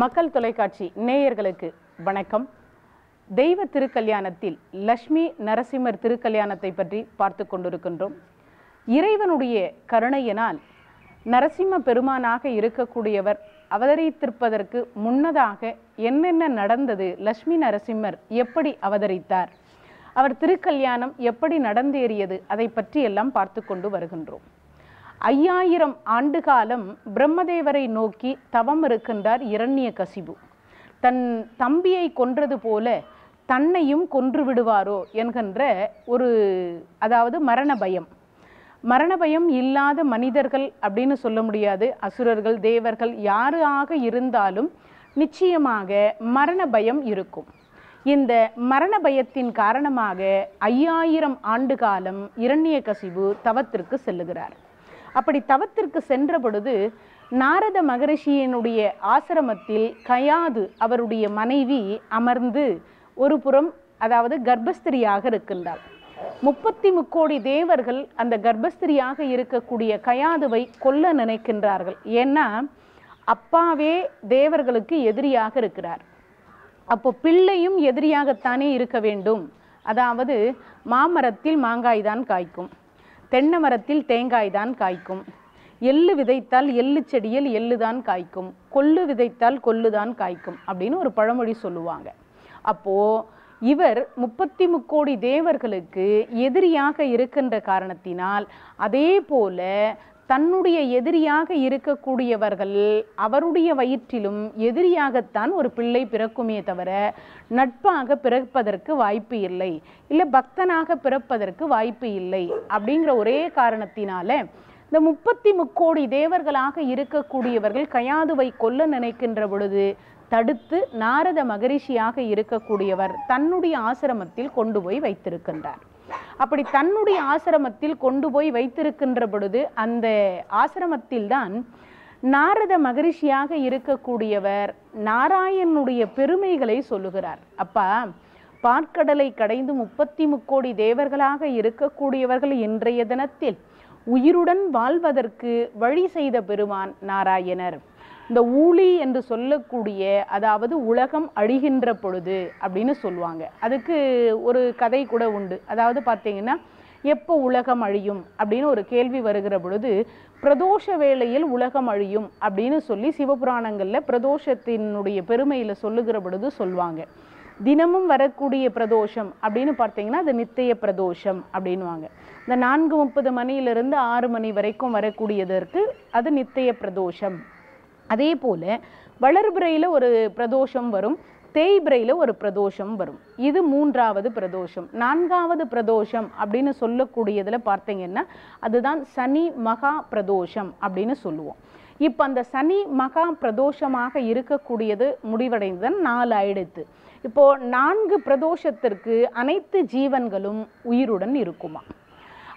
மக்கள் தொலைக்காட்சி நேயர்களுக்கு வணக்கம். தெய்வ திருக்கல்யாணத்தில் லக்ஷ்மி நரசிம்மர் திருக்கல்யாணத்தை பற்றி பார்த்து கொண்டிருக்கின்றோம். இறைவனுடைய கருணையினால் நரசிம்ம பெருமானாக இருக்கக்கூடியவர் அவதரித்திருப்பதற்கு முன்னதாக என்னென்ன நடந்தது லக்ஷ்மி நரசிம்மர் எப்படி அவதரித்தார் அவர் திருக்கல்யாணம் எப்படி நடந்தேறியது அதை பற்றி எல்லாம் பார்த்து கொண்டு வருகின்றோம். ஐயாயிரம் ஆண்டு காலம் பிரம்மதேவரை நோக்கி தவம் இருக்கின்றார் இரண்ய கசிபு. தன் தம்பியை கொன்றது போல தன்னையும் கொன்று விடுவாரோ என்கின்ற ஒரு அதாவது மரண பயம். மரண பயம் இல்லாத மனிதர்கள் அப்படின்னு சொல்ல முடியாது. அசுரர்கள் தேவர்கள் யாராக இருந்தாலும் நிச்சயமாக மரண பயம் இருக்கும். இந்த மரண பயத்தின் காரணமாக ஐயாயிரம் ஆண்டு காலம் இரண்ய கசிவு தவத்திற்கு செல்லுகிறார். அப்படி தவத்திற்கு சென்ற பொழுது நாரத மகரிஷியினுடைய ஆசிரமத்தில் கயாது அவருடைய மனைவி அமர்ந்து ஒரு புறம் அதாவது கர்ப்பஸ்திரியாக இருக்கின்றாள். முப்பத்தி முக்கோடி தேவர்கள் அந்த கர்ப்பஸ்திரியாக இருக்கக்கூடிய கயாதுவை கொல்ல நினைக்கின்றார்கள். ஏன்னா அப்பாவே தேவர்களுக்கு எதிரியாக இருக்கிறார். அப்போ பிள்ளையும் எதிரியாகத்தானே இருக்க வேண்டும். அதாவது மாமரத்தில் மாங்காய் தான் காய்க்கும். தென்னை மரத்தில் தேங்காய் தான் காய்க்கும். எள்ளு விதைத்தால் எள்ளு செடியில் எள்ளு தான் காய்க்கும். கொள்ளு விதைத்தால் கொள்ளு தான் காய்க்கும் அப்படின்னு ஒரு பழமொழி சொல்லுவாங்க. அப்போது இவர் முப்பத்தி முக்கோடி தேவர்களுக்கு எதிரியாக இருக்கின்ற காரணத்தினால் அதே போல தன்னுடைய எதிரியாக இருக்கக்கூடியவர்கள் அவருடைய வயிற்றிலும் எதிரியாகத்தான் ஒரு பிள்ளை பிறக்குமே தவிர நட்பாக பிறப்பதற்கு வாய்ப்பு இல்லை. இல்லை பக்தனாக பிறப்பதற்கு வாய்ப்பு இல்லை அப்படிங்கிற ஒரே காரணத்தினால இந்த முப்பத்தி முக்கோடி தேவர்களாக இருக்கக்கூடியவர்கள் கயாதுவை கொல்ல நினைக்கின்ற பொழுது தடுத்து நாரத மகரிஷியாக இருக்கக்கூடியவர் தன்னுடைய ஆசிரமத்தில் கொண்டு போய் வைத்திருக்கின்றார். அப்படி தன்னுடைய ஆசிரமத்தில் கொண்டு போய் வைத்திருக்கின்ற பொழுது அந்த ஆசிரமத்தில்தான் நாரத மகரிஷியாக இருக்கக்கூடியவர் நாராயணனுடைய பெருமைகளை சொல்லுகிறார். அப்பா பாற்கடலை கடைந்து முப்பத்தி முக்கோடி தேவர்களாக இருக்கக்கூடியவர்கள் இன்றைய தினத்தில் உயிருடன் வாழ்வதற்கு வழி செய்த பெருமான் நாராயணர். இந்த ஊழி என்று சொல்லக்கூடிய அதாவது உலகம் அழிகின்ற பொழுது அப்படின்னு சொல்லுவாங்க. அதுக்கு ஒரு கதை கூட உண்டு. அதாவது பார்த்தீங்கன்னா எப்போ உலகம் அழியும் அப்படின்னு ஒரு கேள்வி வருகிற பொழுது பிரதோஷ வேளையில் உலகம் அழியும் அப்படின்னு சொல்லி சிவபுராணங்களில் பிரதோஷத்தினுடைய பெருமையில் சொல்லுகிற பொழுது சொல்லுவாங்க. தினமும் வரக்கூடிய பிரதோஷம் அப்படின்னு பார்த்தீங்கன்னா அது நித்திய பிரதோஷம் அப்படின்வாங்க இந்த நான்கு முப்பது மணியிலிருந்து ஆறு மணி வரைக்கும் வரக்கூடியதற்கு அது நித்திய பிரதோஷம் அதே போல் வளர்பிறையில் ஒரு பிரதோஷம் வரும் தேய்பிரையில் ஒரு பிரதோஷம் வரும். இது மூன்றாவது பிரதோஷம். நான்காவது பிரதோஷம் அப்படின்னு சொல்லக்கூடியதில் பார்த்தீங்கன்னா அதுதான் சனி மகா பிரதோஷம் அப்படின்னு சொல்லுவோம். இப்போ அந்த சனி மகா பிரதோஷமாக இருக்கக்கூடியது முடிவடைந்ததன் நாலு ஆயிடுத்து. இப்போது நான்கு பிரதோஷத்திற்கு அனைத்து ஜீவன்களும் உயிருடன் இருக்குமா?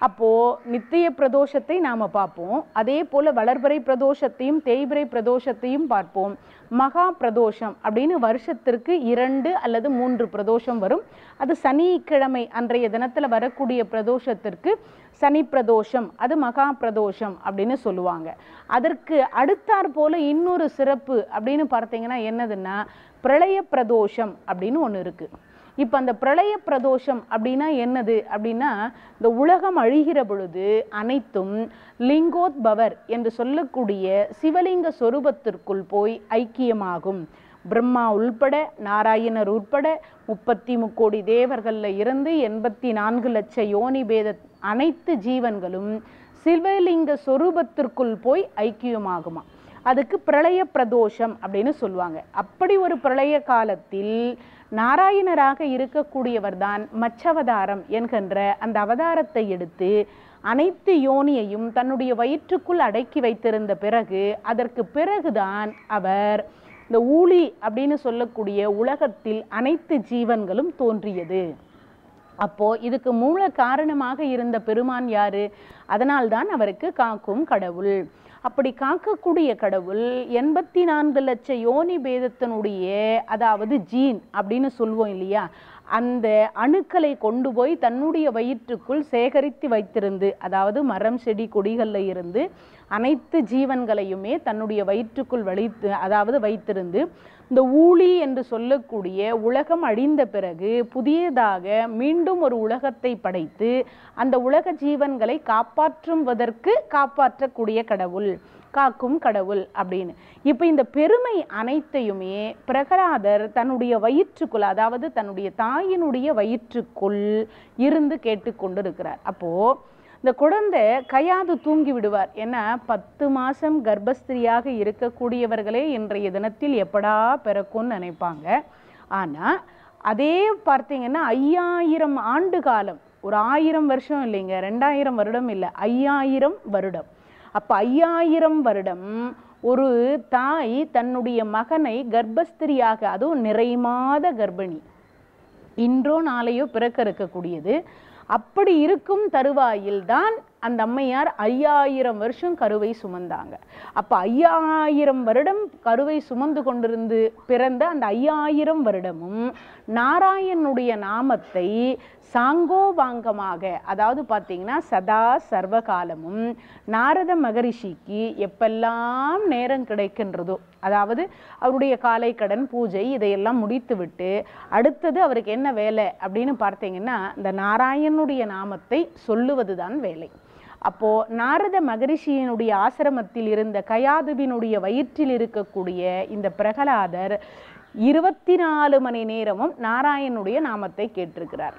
அப்போது நித்திய பிரதோஷத்தை நாம் பார்ப்போம். அதே போல் வளர்பறை பிரதோஷத்தையும் தேய்பிறை பிரதோஷத்தையும் பார்ப்போம். மகா பிரதோஷம் அப்படின்னு வருஷத்திற்கு இரண்டு அல்லது மூன்று பிரதோஷம் வரும். அது சனிக்கிழமை அன்றைய தினத்தில் வரக்கூடிய பிரதோஷத்திற்கு சனி பிரதோஷம் அது மகா பிரதோஷம் அப்படின்னு சொல்லுவாங்க. அதற்கு அடுத்தாற் போல இன்னொரு சிறப்பு அப்படின்னு பார்த்தீங்கன்னா என்னதுன்னா பிரளய பிரதோஷம் அப்படின்னு ஒன்று இருக்குது இப்போ அந்த பிரளய பிரதோஷம் அப்படின்னா என்னது? அப்படின்னா இந்த உலகம் அழிகிற பொழுது அனைத்தும் லிங்கோத்பவர் என்று சொல்லக்கூடிய சிவலிங்க சொரூபத்திற்குள் போய் ஐக்கியமாகும். பிரம்மா உள்பட நாராயணர் உட்பட முப்பத்தி முக்கோடி தேவர்களில் இருந்து எண்பத்தி நான்கு லட்ச யோனி பேத அனைத்து ஜீவன்களும் சிவலிங்க சொரூபத்திற்குள் போய் ஐக்கியமாகுமா? அதுக்கு பிரளய பிரதோஷம் அப்படின்னு சொல்லுவாங்க. அப்படி ஒரு பிரளய காலத்தில் நாராயணராக இருக்கக்கூடியவர் தான் மச்சவதாரம் என்கின்ற அந்த அவதாரத்தை எடுத்து அனைத்து யோனியையும் தன்னுடைய வயிற்றுக்குள் அடக்கி வைத்திருந்த பிறகு அதற்கு பிறகுதான் அவர் இந்த ஊழி அப்படின்னு சொல்லக்கூடிய உலகத்தில் அனைத்து ஜீவன்களும் தோன்றியது. அப்போ இதுக்கு மூல காரணமாக இருந்த பெருமான் யாரு? அதனால்தான் அவருக்கு காக்கும் கடவுள். அப்படி காக்கக்கூடிய கடவுள் எண்பத்தி நான்கு லட்ச யோனி பேதத்தினுடைய அதாவது ஜீன் அப்படின்னு சொல்லுவோம் இல்லையா? அந்த அணுக்களை கொண்டு போய் தன்னுடைய வயிற்றுக்குள் சேகரித்து வைத்திருந்து அதாவது மரம் செடி கொடிகளில் இருந்து அனைத்து ஜீவன்களையுமே தன்னுடைய வயிற்றுக்குள் வலித்து அதாவது வைத்திருந்து இந்த ஊழி என்று சொல்லக்கூடிய உலகம் அழிந்த பிறகு புதியதாக மீண்டும் ஒரு உலகத்தை படைத்து அந்த உலக ஜீவன்களை காப்பாற்றுவதற்கு காப்பாற்றக்கூடிய கடவுள். காக்கும் கடவுள் அப்படின்னு. இப்போ இந்த பெருமை அனைத்தையுமே பிரகலாதர் தன்னுடைய வயிற்றுக்குள் அதாவது தன்னுடைய தாயினுடைய வயிற்றுக்குள் இருந்து கேட்டுக்கொண்டிருக்கிறார் அப்போது இந்த குழந்தை கையாது தூங்கி விடுவார். ஏன்னா பத்து மாதம் கர்ப்பஸ்திரியாக இருக்கக்கூடியவர்களே இன்றைய தினத்தில் எப்படா பிறக்கும்னு நினைப்பாங்க. ஆனால் அதே பார்த்தீங்கன்னா ஐயாயிரம் ஆண்டு காலம். ஒரு ஆயிரம் வருஷம் இல்லைங்க ரெண்டாயிரம் வருடம் இல்லை ஐயாயிரம் வருடம். அப்ப ஐயாயிரம் வருடம் ஒரு தாய் தன்னுடைய மகனை கர்ப்பஸ்திரியாக அதுவும் நிறைமாத கர்ப்பிணி இன்றோ நாளையோ பிறக்க இருக்கக்கூடியது அப்படி இருக்கும் தருவாயில்தான் அந்த அம்மையார் ஐயாயிரம் வருஷம் கருவை சுமந்தாங்க. அப்போ ஐயாயிரம் வருடம் கருவை சுமந்து கொண்டிருந்து பிறந்த அந்த ஐயாயிரம் வருடமும் நாராயணனுடைய நாமத்தை சாங்கோபாங்கமாக அதாவது பார்த்தீங்கன்னா சதா சர்வகாலமும் நாரத மகரிஷிக்கு எப்பெல்லாம் நேரம் கிடைக்கின்றதோ அதாவது அவருடைய காலை கடன் பூஜை இதையெல்லாம் முடித்துவிட்டு அடுத்தது அவருக்கு என்ன வேலை அப்படின்னு பார்த்தீங்கன்னா இந்த நாராயணனுடைய நாமத்தை சொல்லுவதுதான் வேலை. அப்போ நாரத மகரிஷியினுடைய ஆசிரமத்தில் இருந்த கயாதுவினுடைய வயிற்றில் இருக்கக்கூடிய இந்த பிரகலாதர் இருபத்தி நாலு மணி நேரமும் நாராயணனுடைய நாமத்தை கேட்டிருக்கிறார்.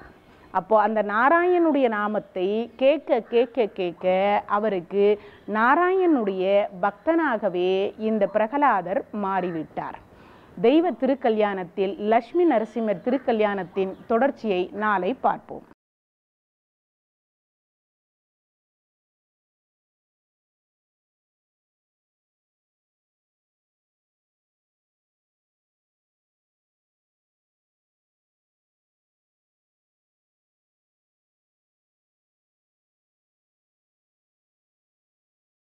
அப்போ அந்த நாராயணனுடைய நாமத்தை கேட்க கேட்க கேட்க அவருக்கு நாராயணனுடைய பக்தனாகவே இந்த பிரகலாதர் மாறிவிட்டார். தெய்வ திருக்கல்யாணத்தில் லக்ஷ்மி நரசிம்மர் திருக்கல்யாணத்தின் தொடர்ச்சியை நாளை பார்ப்போம்.